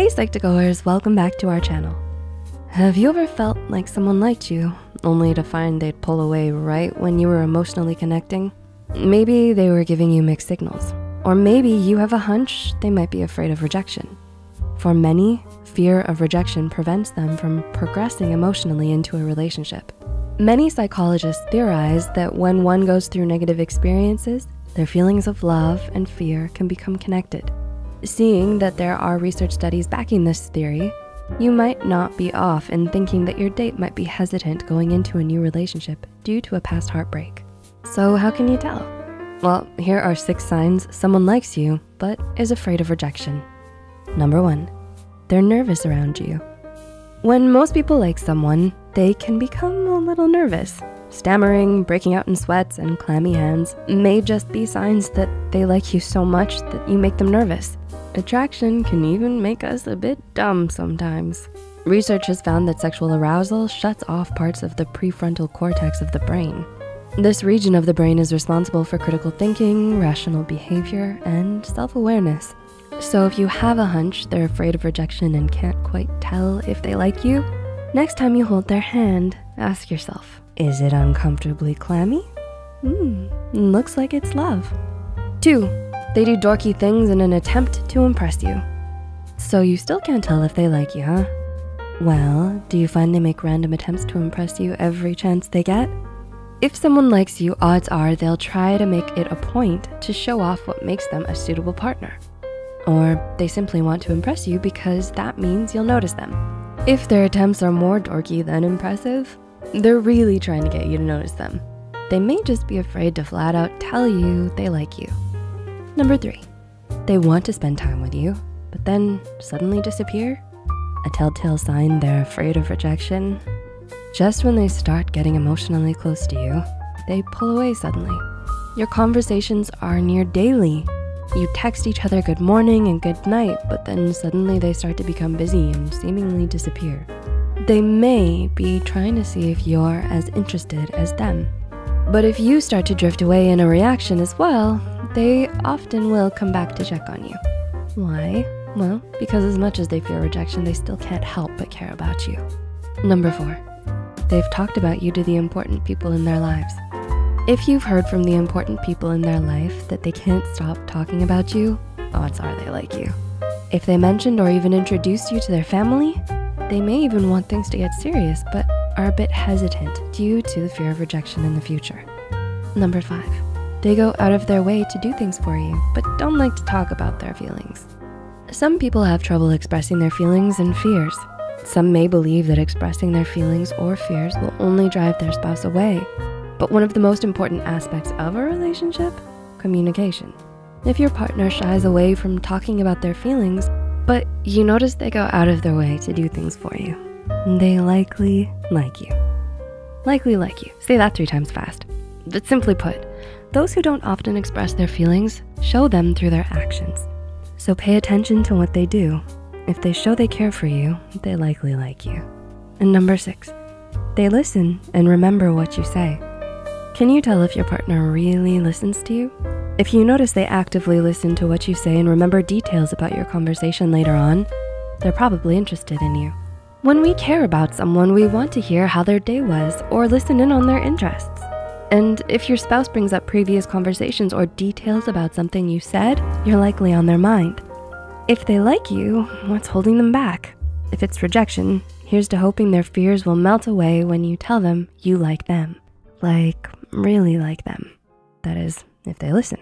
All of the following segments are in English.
Hey Psych2Goers, welcome back to our channel. Have you ever felt like someone liked you, only to find they'd pull away right when you were emotionally connecting? Maybe they were giving you mixed signals, or maybe you have a hunch they might be afraid of rejection. For many, fear of rejection prevents them from progressing emotionally into a relationship. Many psychologists theorize that when one goes through negative experiences, their feelings of love and fear can become connected. Seeing that there are research studies backing this theory, you might not be off in thinking that your date might be hesitant going into a new relationship due to a past heartbreak. So how can you tell? Well, here are six signs someone likes you, but is afraid of rejection. Number one, they're nervous around you. When most people like someone, they can become a little nervous. Stammering, breaking out in sweats, and clammy hands may just be signs that they like you so much that you make them nervous. Attraction can even make us a bit dumb sometimes. Research has found that sexual arousal shuts off parts of the prefrontal cortex of the brain. This region of the brain is responsible for critical thinking, rational behavior, and self-awareness. So if you have a hunch they're afraid of rejection and can't quite tell if they like you, next time you hold their hand, ask yourself, is it uncomfortably clammy? Hmm, looks like it's love. Two, they do dorky things in an attempt to impress you. So you still can't tell if they like you, huh? Well, do you find they make random attempts to impress you every chance they get? If someone likes you, odds are they'll try to make it a point to show off what makes them a suitable partner. Or they simply want to impress you because that means you'll notice them. If their attempts are more dorky than impressive, they're really trying to get you to notice them. They may just be afraid to flat out tell you they like you. Number three, they want to spend time with you, but then suddenly disappear. A telltale sign they're afraid of rejection. Just when they start getting emotionally close to you, they pull away suddenly. Your conversations are near daily. You text each other good morning and good night, but then suddenly they start to become busy and seemingly disappear. They may be trying to see if you're as interested as them. But if you start to drift away in a reaction as well, they often will come back to check on you. Why? Well, because as much as they fear rejection, they still can't help but care about you. Number four, they've talked about you to the important people in their lives. If you've heard from the important people in their life that they can't stop talking about you, odds are they like you. If they mentioned or even introduced you to their family, they may even want things to get serious, but are a bit hesitant due to the fear of rejection in the future. Number five, they go out of their way to do things for you, but don't like to talk about their feelings. Some people have trouble expressing their feelings and fears. Some may believe that expressing their feelings or fears will only drive their spouse away. But one of the most important aspects of a relationship, communication. If your partner shies away from talking about their feelings, but you notice they go out of their way to do things for you, they likely like you. Likely like you, say that three times fast. But simply put, those who don't often express their feelings show them through their actions. So pay attention to what they do. If they show they care for you, they likely like you. And number six, they listen and remember what you say. Can you tell if your partner really listens to you? If you notice they actively listen to what you say and remember details about your conversation later on, they're probably interested in you. When we care about someone, we want to hear how their day was or listen in on their interests. And if your spouse brings up previous conversations or details about something you said, you're likely on their mind. If they like you, what's holding them back? If it's rejection, here's to hoping their fears will melt away when you tell them you like them. Like, really like them. That is, if they listen.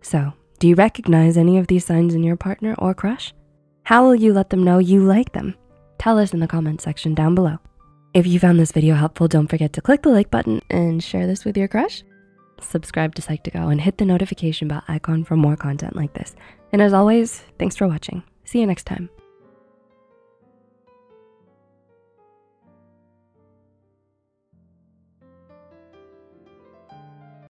So, do you recognize any of these signs in your partner or crush? How will you let them know you like them? Tell us in the comment section down below. If you found this video helpful, don't forget to click the like button and share this with your crush. Subscribe to Psych2Go and hit the notification bell icon for more content like this. And as always, thanks for watching. See you next time.